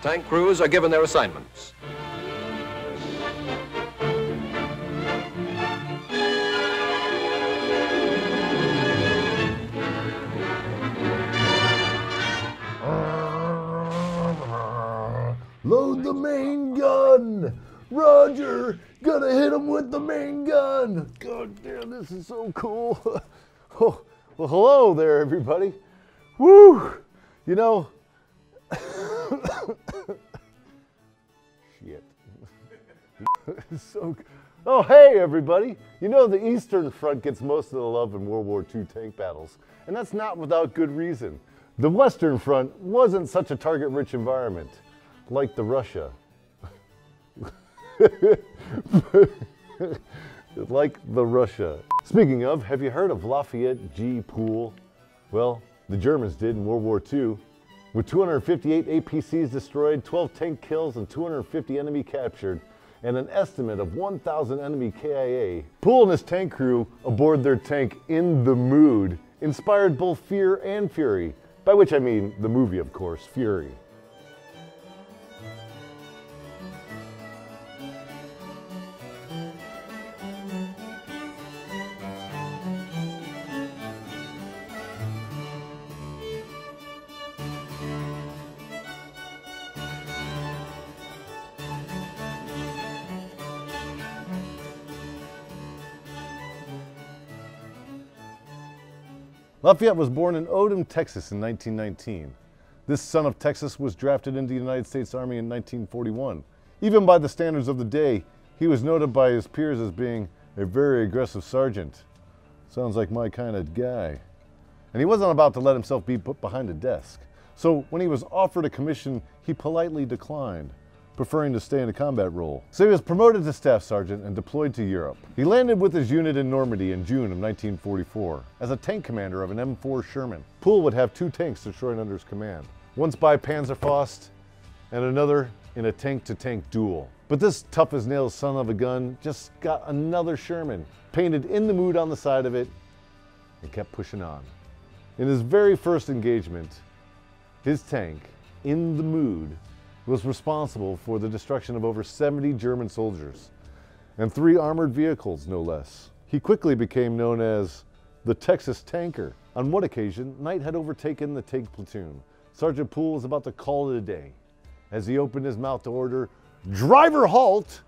Tank crews are given their assignments. Load the main gun! Roger! Gonna hit him with the main gun! God damn, this is so cool. oh, well, hello there, everybody. Woo! You know, shit. so, oh, hey, everybody. You know, the Eastern Front gets most of the love in World War II tank battles, and that's not without good reason. The Western Front wasn't such a target rich environment like the Russia. like the Russia. Speaking of, have you heard of Lafayette G. Pool? Well, the Germans did in World War II. With 258 APCs destroyed, 12 tank kills, and 250 enemy captured, and an estimate of 1,000 enemy KIA, Pool and his tank crew aboard their tank In the Mood inspired both fear and fury, by which I mean the movie, of course, Fury. Lafayette was born in Odem, Texas in 1919. This son of Texas was drafted into the United States Army in 1941. Even by the standards of the day, he was noted by his peers as being a very aggressive sergeant. Sounds like my kind of guy. And he wasn't about to let himself be put behind a desk. So when he was offered a commission, he politely declined preferring to stay in a combat role. So he was promoted to staff sergeant and deployed to Europe. He landed with his unit in Normandy in June of 1944 as a tank commander of an M4 Sherman. Pool would have two tanks destroyed under his command, once by Panzerfaust and another in a tank-to-tank -tank duel. But this tough-as-nails son of a gun just got another Sherman, painted in the mood on the side of it, and kept pushing on. In his very first engagement, his tank, in the mood, was responsible for the destruction of over 70 German soldiers and three armored vehicles, no less. He quickly became known as the Texas Tanker. On one occasion, Night had overtaken the tank platoon. Sergeant Pool was about to call it a day. As he opened his mouth to order, driver halt,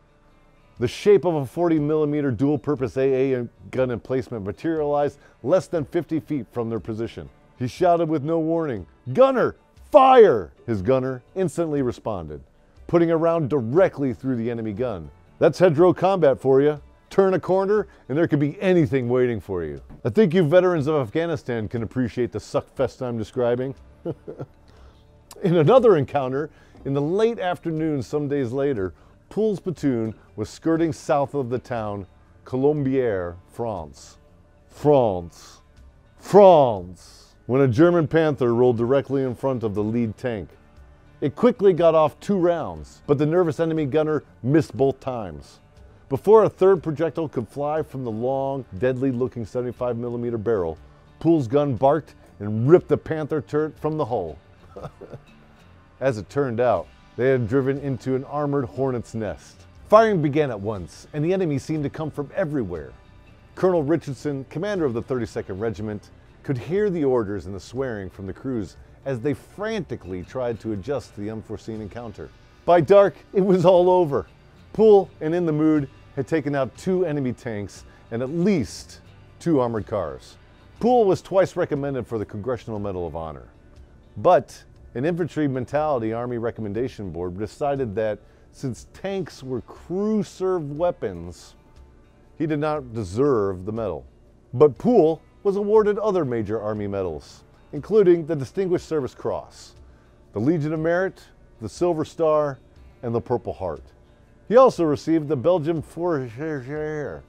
the shape of a 40 millimeter dual purpose AA gun emplacement materialized less than 50 feet from their position. He shouted with no warning, Gunner, Fire! His gunner instantly responded, putting a round directly through the enemy gun. That's hedgerow combat for you. Turn a corner and there could be anything waiting for you. I think you veterans of Afghanistan can appreciate the suckfest I'm describing. in another encounter, in the late afternoon some days later, Pool's platoon was skirting south of the town Colombières, France. France. France when a German Panther rolled directly in front of the lead tank. It quickly got off two rounds, but the nervous enemy gunner missed both times. Before a third projectile could fly from the long, deadly looking 75 millimeter barrel, Pool's gun barked and ripped the Panther turret from the hull. As it turned out, they had driven into an armored hornet's nest. Firing began at once, and the enemy seemed to come from everywhere. Colonel Richardson, commander of the 32nd Regiment, could hear the orders and the swearing from the crews as they frantically tried to adjust to the unforeseen encounter. By dark, it was all over. Pool and In the Mood had taken out two enemy tanks and at least two armored cars. Pool was twice recommended for the Congressional Medal of Honor. But an infantry mentality Army recommendation board decided that since tanks were crew served weapons, he did not deserve the medal. But Pool was awarded other major Army medals, including the Distinguished Service Cross, the Legion of Merit, the Silver Star, and the Purple Heart. He also received the Belgium Fourragère.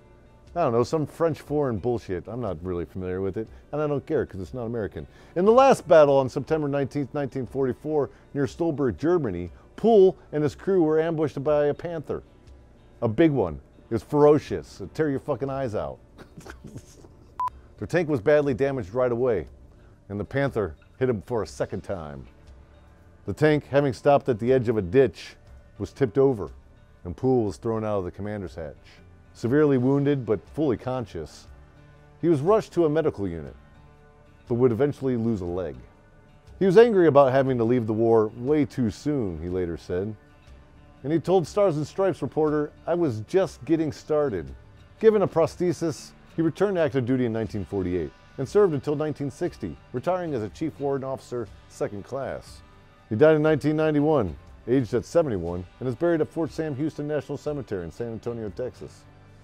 I don't know, some French foreign bullshit. I'm not really familiar with it, and I don't care because it's not American. In the last battle on September 19, 1944, near Stolberg, Germany, Pool and his crew were ambushed by a panther. A big one. It was ferocious. It'd tear your fucking eyes out. Their tank was badly damaged right away, and the Panther hit him for a second time. The tank, having stopped at the edge of a ditch, was tipped over and Pool was thrown out of the commander's hatch. Severely wounded but fully conscious, he was rushed to a medical unit, but would eventually lose a leg. He was angry about having to leave the war way too soon, he later said. And he told Stars and Stripes reporter, I was just getting started. Given a prosthesis, he returned to active duty in 1948 and served until 1960, retiring as a Chief Warrant Officer, second class. He died in 1991, aged at 71, and is buried at Fort Sam Houston National Cemetery in San Antonio, Texas.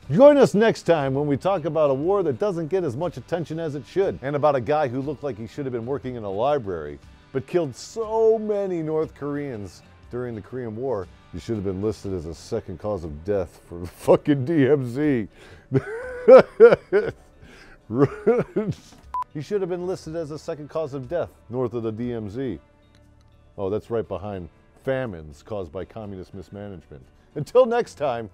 Join us next time when we talk about a war that doesn't get as much attention as it should, and about a guy who looked like he should have been working in a library, but killed so many North Koreans during the Korean War, you should have been listed as a second cause of death for the fucking DMZ. he should have been listed as a second cause of death north of the DMZ. Oh, that's right behind famines caused by communist mismanagement. Until next time,